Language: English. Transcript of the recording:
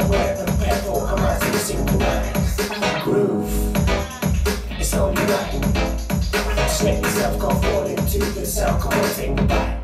prepare for. Groove, it's only right. Just to the come on, take.